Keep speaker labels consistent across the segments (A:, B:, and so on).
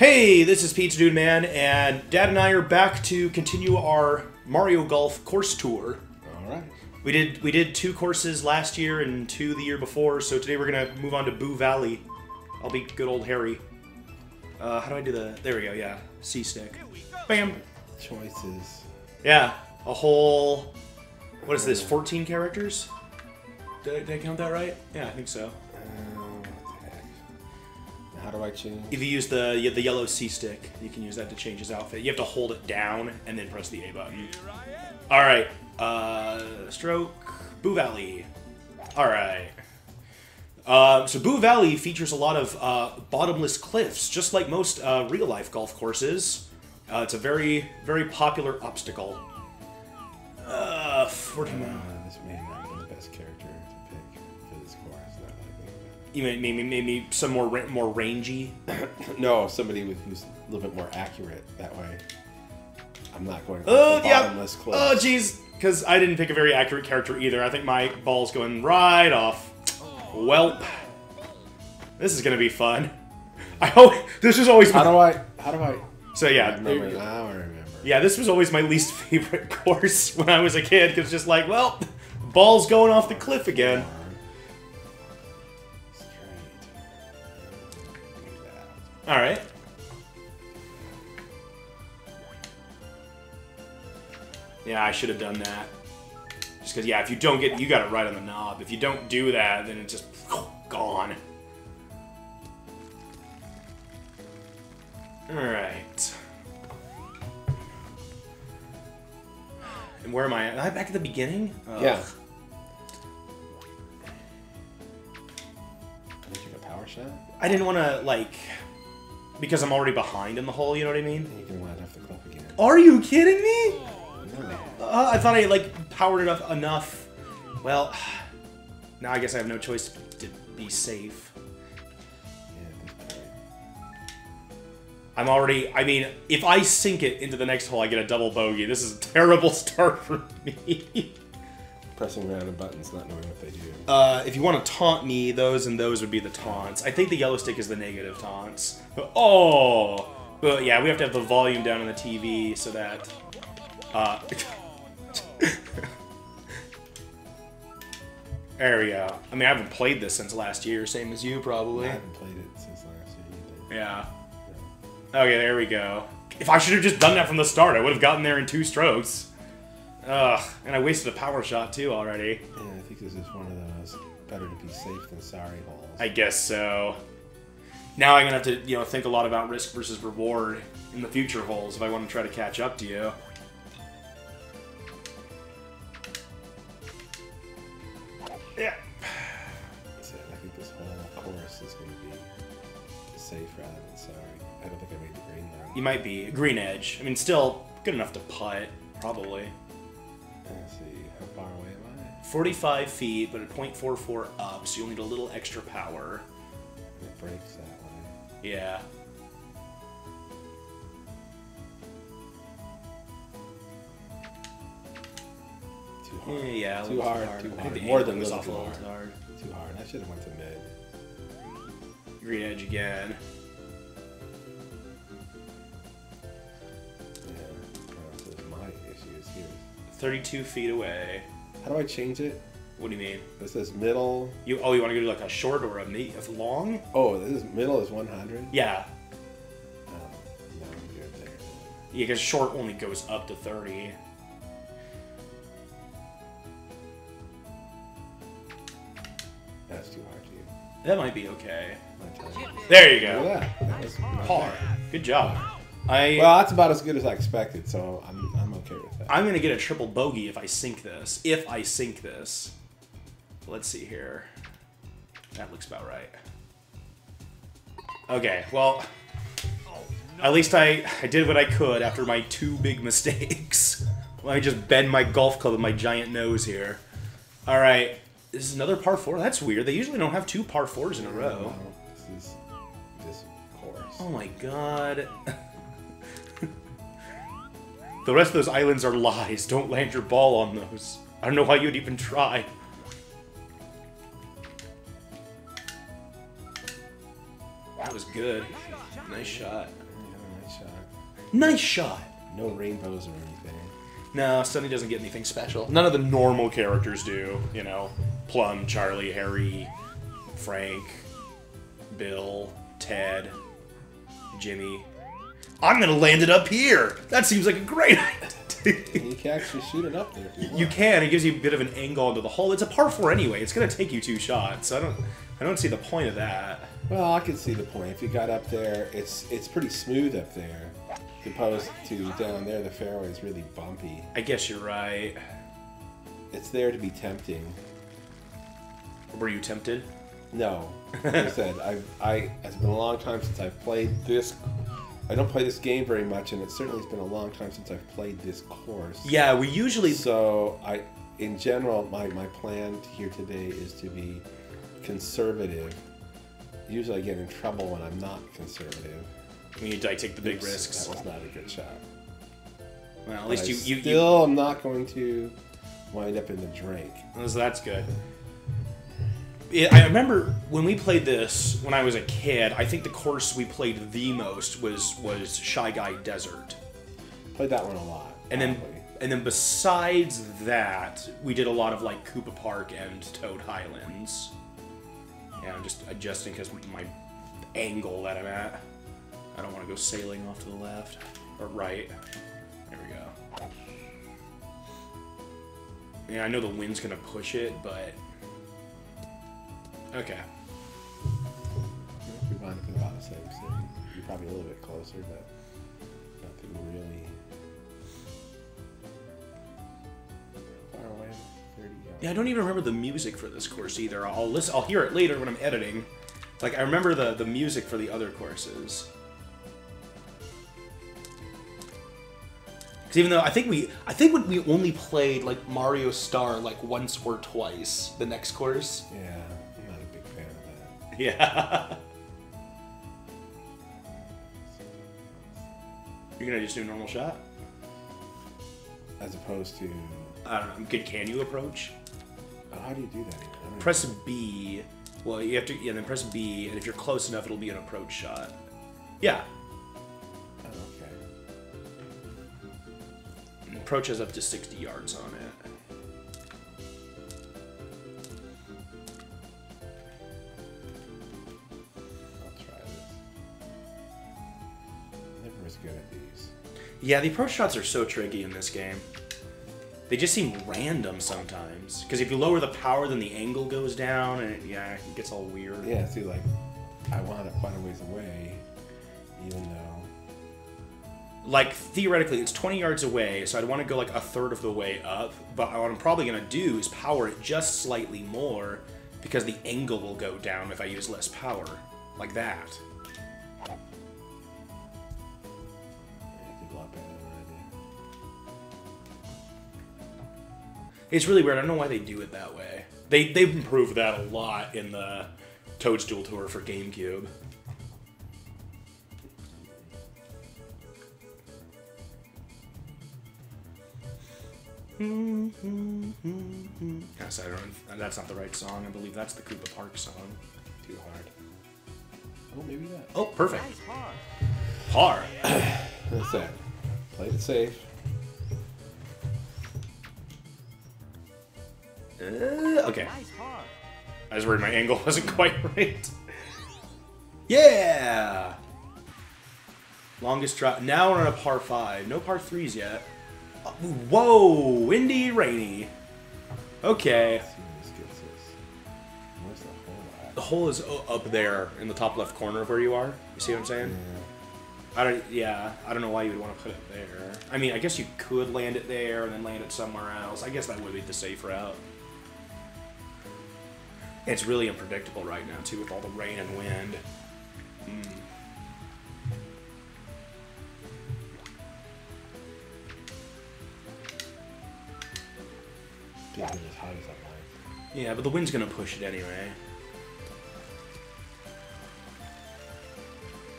A: Hey, this is Pizza Dude Man, and Dad and I are back to continue our Mario Golf course tour.
B: All right.
A: We did we did two courses last year and two the year before, so today we're gonna move on to Boo Valley. I'll be good old Harry. Uh, how do I do the? There we go. Yeah, C stick. Bam.
B: Choices.
A: Yeah, a whole. What is this? 14 characters? Did I, did I count that right? Yeah, I think so.
B: How do I change?
A: If you use the the yellow C stick, you can use that to change his outfit. You have to hold it down and then press the A button. All right, uh, stroke Boo Valley. All right. Uh, so Boo Valley features a lot of uh, bottomless cliffs, just like most uh, real life golf courses. Uh, it's a very very popular obstacle. Uh, 40
B: Uh,
A: You may- maybe maybe some more ra- more rangy.
B: no, somebody with who's a little bit more accurate that way. I'm not going
A: Oh
B: the
A: yeah. Oh jeez, because I didn't pick a very accurate character either. I think my ball's going right off. Welp. This is gonna be fun. I hope this was always
B: How
A: my,
B: do I? How do I?
A: so yeah.
B: I remember now. I remember.
A: Yeah, this was always my least favorite course when I was a kid, because just like, well, ball's going off the cliff again.
B: That.
A: All right. Yeah, I should have done that. Just because, yeah, if you don't get, you got it right on the knob. If you don't do that, then it's just gone. All right. And where am I? Am I back at the beginning? Ugh.
B: Yeah. Did you get a power shot?
A: I didn't want to like because I'm already behind in the hole. You know what I mean?
B: You can off the again.
A: Are you kidding me?
B: No.
A: Uh, I thought I like powered it up enough. Well, now I guess I have no choice to be safe.
B: Yeah, at this point.
A: I'm already. I mean, if I sink it into the next hole, I get a double bogey. This is a terrible start for me.
B: Pressing random buttons, not knowing what they do.
A: Uh, if you want to taunt me, those and those would be the taunts. I think the yellow stick is the negative taunts. Oh, but yeah, we have to have the volume down on the TV so that. Uh, there we go. I mean, I haven't played this since last year, same as you
B: I
A: probably.
B: haven't played it since last year either.
A: Yeah. Okay, there we go. If I should have just done that from the start, I would have gotten there in two strokes. Ugh, and I wasted a power shot too already.
B: Yeah, I think this is one of those better to be safe than sorry holes.
A: I guess so. Now I'm gonna have to, you know, think a lot about risk versus reward in the future holes if I want to try to catch up to you. Yeah.
B: So I think this whole course is to be safe rather than sorry. I don't think I made the green line.
A: You might be green edge. I mean, still good enough to putt, probably. 45 feet, but at 0.44 up, so you'll need a little extra power.
B: It breaks that way.
A: Yeah.
B: Too hard.
A: yeah, a
B: Too
A: little
B: hard, too hard. More than
A: was off a
B: too
A: little
B: hard.
A: too hard.
B: Too hard. I should have went to mid.
A: Green edge again.
B: Yeah. My issue is here.
A: 32 feet away.
B: How do I change it?
A: What do you mean?
B: This says middle.
A: You oh, you want to go to like a short or a me a long?
B: Oh, this is middle is 100.
A: Yeah,
B: Oh, no, good there.
A: yeah, because short only goes up to 30.
B: That's too hard to you.
A: That might be okay. There you go.
B: at that. That was
A: Hard.
B: bad.
A: Good job. I
B: Well, that's about as good as I expected, so I'm, I'm okay with that.
A: I'm gonna get a triple bogey if I sink this. If I sink this. Let's see here. That looks about right. Okay, well, at least I, I did what I could after my two big mistakes. Let me just bend my golf club with my giant nose here. All right, this is another par four. That's weird. They usually don't have two par fours in a row.
B: This is this course.
A: Oh my god. the rest of those islands are lies. Don't land your ball on those. I don't know why you'd even try. That was good. Nice shot.
B: Nice shot.
A: Nice shot.
B: No rainbows or anything.
A: No, Sonny doesn't get anything special. None of the normal characters do. You know, Plum, Charlie, Harry, Frank, Bill, Ted, Jimmy. I'm gonna land it up here. That seems like a great idea.
B: You can actually shoot it up there. If you,
A: You can. It gives you a bit of an angle into the hole. It's a par four anyway. It's gonna take you two shots. I don't. I don't see the point of that.
B: Well, I can see the point. If you got up there, it's it's pretty smooth up there. As opposed to down there, the fairway is really bumpy.
A: I guess you're right.
B: It's there to be tempting.
A: Were you tempted?
B: No, like I said, I I it's been a long time since I've played this. I don't play this game very much, and it certainly has been a long time since I've played this course.
A: Yeah, we usually.
B: So I, in general, my my plan here today is to be conservative. Usually, I get in trouble when I'm not conservative.
A: When you I take the big
B: Oops,
A: risks.
B: That was not a good shot.
A: Well, at least you you, you
B: still am not going to wind up in the drink.
A: So that's good. Yeah, I remember when we played this when I was a kid. I think the course we played the most was was Shy Guy Desert,
B: Played that one a lot.
A: and then
B: probably.
A: and then besides that, we did a lot of like Koopa Park and Toad Highlands. Yeah, I'm just adjusting because my angle that I'm at. I don't want to go sailing off to the left or right. There we go. Yeah, I know the wind's gonna push it, but okay.
B: we wind up in about the same city. You're probably a little bit closer, but nothing really far away. Thirty.
A: Yeah, I don't even remember the music for this course either. I'll listen. I'll hear it later when I'm editing. Like I remember the the music for the other courses. Because even though I think we, I think we only played like Mario Star like once or twice. The next course.
B: Yeah,
A: Yeah. You're gonna just do a normal shot.
B: As opposed to,
A: I don't know. Good. Can you approach?
B: oh, how do you do that? Even? I don't
A: Press B. Well, you have to. Yeah, then press B, and if you're close enough, it'll be an approach shot. Yeah.
B: Oh, okay.
A: Approach has up to 60 yards on it. Yeah, the approach shots are so tricky in this game. They just seem random sometimes. Because if you lower the power, then the angle goes down, and it, yeah, it gets all weird.
B: Yeah, see, like, I wound up quite a ways away, even though.
A: Like, theoretically, it's 20 yards away, so I'd want to go like a third of the way up. But what I'm probably going to do is power it just slightly more, because the angle will go down if I use less power. Like that. It's really weird. I don't know why they do it that way. They they've improved that a lot in the Toadstool tour for GameCube. Yes, I don't. That's not the right song. I believe that's the Koopa Park song.
B: Too hard. Oh, maybe not.
A: Oh, perfect. Par.
B: That's it. Play it safe.
A: Uh, okay. I was worried my angle wasn't quite right. Yeah! Longest drop. Now we're on a par 5. No par 3s yet. Uh, Whoa! Windy, rainy. Okay.
B: Let's see where this gets us. Where's the hole at?
A: The hole is up there in the top left corner of where you are. You see what I'm saying? I don't. Yeah, I don't know why you would want to put it there. I mean, I guess you could land it there and then land it somewhere else. I guess that would be the safe route. It's really unpredictable right now too, with all the rain and wind.
B: Didn't hit as high as like.
A: Yeah, but the wind's gonna push it anyway.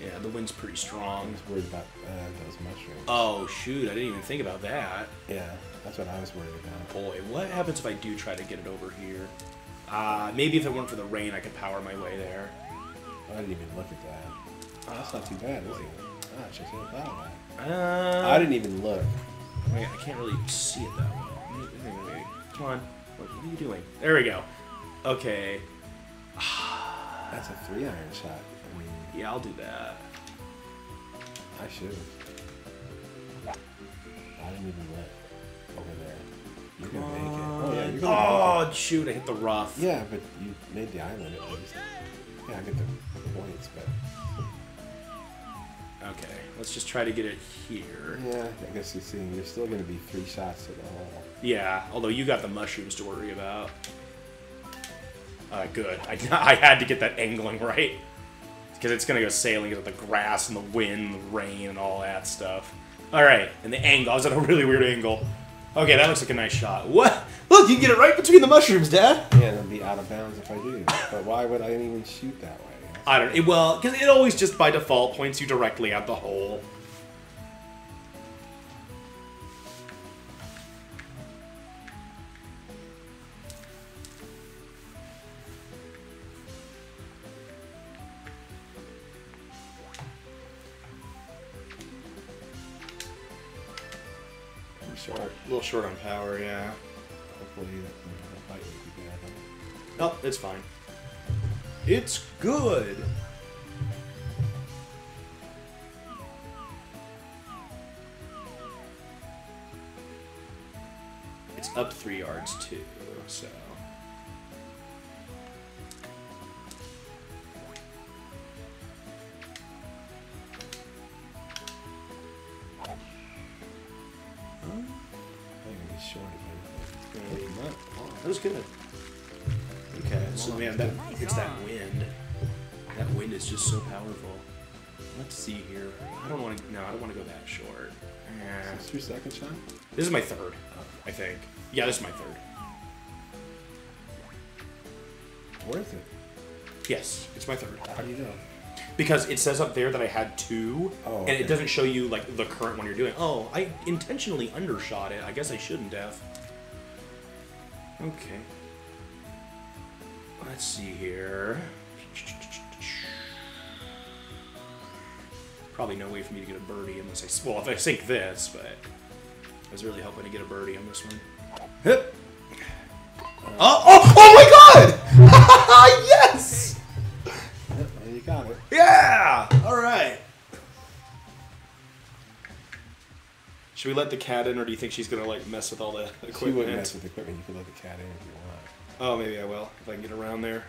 A: Yeah, the wind's pretty strong.
B: I was worried about uh, those mushrooms.
A: Oh shoot! I didn't even think about that.
B: yeah, that's what I was worried about.
A: Boy, what happens if I do try to get it over here? Uh, maybe if it weren't for the rain, I could power my way there.
B: I didn't even look at that. Oh, that's not too bad, is it? Gosh, I should have thought of that.
A: Uh,
B: I didn't even look.
A: Wait, I can't really see it that well. Wait, wait, wait, wait. Come on. What, what are you doing? There we go. Okay.
B: That's a three iron shot. I mean,
A: Yeah, I'll do that.
B: I should. I didn't even look over there. You're gonna make it. Oh yeah, you're gonna
A: Oh, shoot, I hit the rough.
B: Yeah, but you made the island at least. Yeah, I get the points, but
A: Okay, let's just try to get it here.
B: yeah, I guess you see, you're still gonna be three shots to the hole.
A: Yeah, although you got the mushrooms to worry about. Uh, good. I, I had to get that angling right. Because it's going to go sailing into the grass and the wind, the rain, and all that stuff. Alright, and the angle. I was at a really weird angle. Okay, that looks like a nice shot. What? Look, you can get it right between the mushrooms, Dad!
B: Yeah, it'll be out of bounds if I do. But why would I even shoot that way?
A: I don't it, Well, because it always just by default points you directly at the hole.
B: Short.
A: A little short on power, yeah.
B: Hopefully that fight be.
A: Oh, it's fine. It's good. It's up three yards too, so. That was good. Okay, so man, that it's that wind. That wind is just so powerful. Let's see here. I don't want to. No, I don't want to go that short. Eh.
B: Is this your second shot?
A: This is my third, I think. Yeah, this is my third.
B: Worth it.
A: Yes, it's my third.
B: How do you know?
A: Because it says up there that I had two,
B: Oh,
A: and it doesn't show you like the current one you're doing. Oh, I intentionally undershot it. I guess I shouldn't have. Okay. Let's see here. Probably no way for me to get a birdie unless I... well if I sink this, but I was really hoping to get a birdie on this one. Hip. Oh, uh, oh, oh my god! yes!
B: Yep, well, you got it.
A: Yeah! Should we let the cat in, or do you think she's gonna like mess with all the equipment?
B: She
A: equipment?
B: wouldn't mess with the equipment. You can let the cat in if you want.
A: Oh, maybe I will if I can get around there.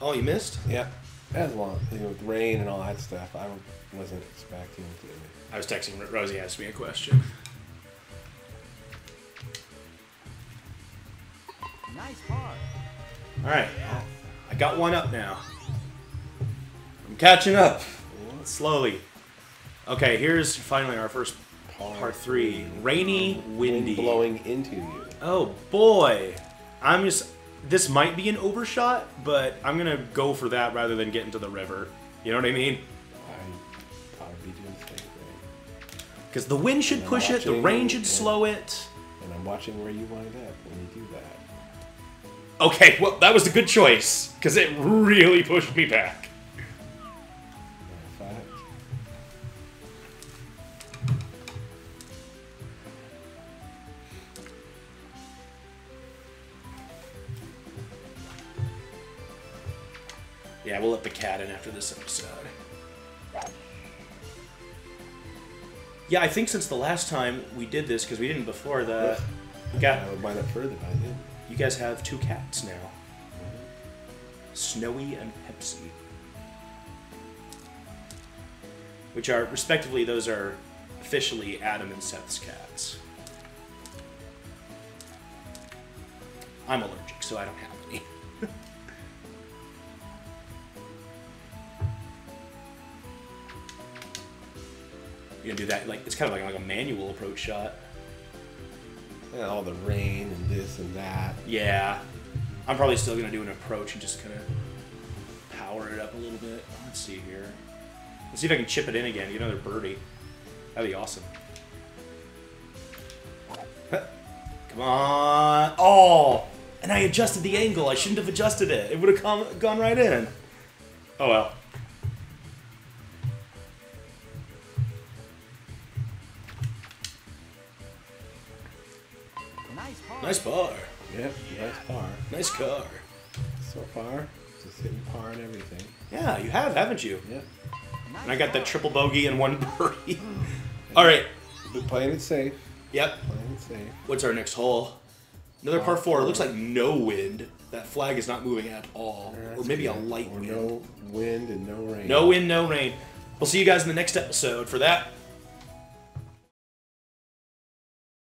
A: Oh, you missed?
B: Yeah. As long, you know, with rain and all that stuff, I wasn't expecting to.
A: I was texting Rosie asked me a question.
C: Nice par.
A: All right, I got one up now. I'm catching up slowly. Okay, here's finally our first par three. Rainy, windy.
B: Wind blowing into you.
A: Oh boy, I'm just. This might be an overshot, but I'm gonna go for that rather than get into the river. You know what I mean?
B: I probably be doing the same thing.
A: Because the wind should
B: I'm
A: push it, the rain should slow it.
B: And I'm watching where you wind up when you do that.
A: Okay, well that was a good choice because it really pushed me back. Yeah, we'll let the cat in after this episode. Yeah, I think since the last time we did this, because we didn't before the, got
B: I would wind up further if I did.
A: You guys have two cats now. Snowy and Pepsi. Which are, respectively, those are officially Adam and Seth's cats. I'm allergic, so I don't have any. you gonna do that like it's kind of like, like a manual approach shot.
B: And all the rain and this and that.
A: Yeah. I'm probably still to do an approach and just kind of power it up a little bit. Let's see here. Let's see if I can chip it in again. Get another birdie. That'd be awesome. Come on. Oh! And I adjusted the angle. I shouldn't have adjusted it. It would have come, gone right in. Oh well.
C: Nice par.
A: Nice bar.
B: Yep, nice par.
A: Nice car.
B: So far, just hitting par and everything.
A: Yeah, you have, haven't you?
B: Yep.
C: Nice
A: And I got the triple bogey and one birdie. Hmm. All right.
B: But playing it safe.
A: Yep.
B: Playing it safe.
A: What's our next hole? Another par four. It looks like no wind. That flag is not moving at all.
B: Yeah,
A: or
B: that's
A: maybe a
B: good.
A: light
B: or
A: wind.
B: no wind and no rain.
A: No wind, no rain. We'll see you guys in the next episode for that.